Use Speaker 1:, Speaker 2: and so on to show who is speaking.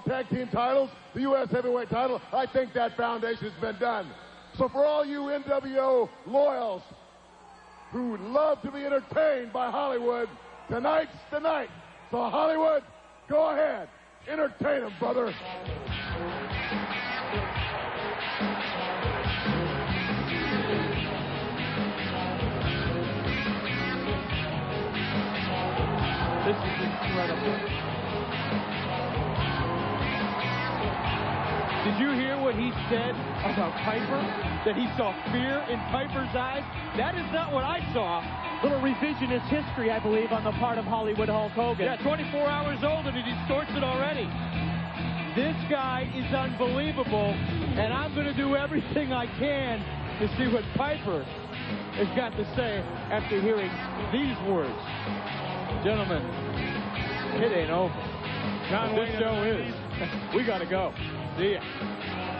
Speaker 1: tag team titles, the U.S. heavyweight title, I think that foundation's been done. So for all you NWO loyals who love to be entertained by Hollywood, tonight's the night. So Hollywood, go ahead. Entertain them, brother.
Speaker 2: This is incredible. What he said about Piper? That he saw fear in Piper's eyes? That is not what I saw.
Speaker 3: Little revisionist history, I believe, on the part of Hollywood Hulk Hogan.
Speaker 2: Yeah, 24 hours old and he distorts it already. This guy is unbelievable, and I'm going to do everything I can to see what Piper has got to say after hearing these words. Gentlemen, it ain't over.
Speaker 4: John
Speaker 2: this show is. We got to go. See ya.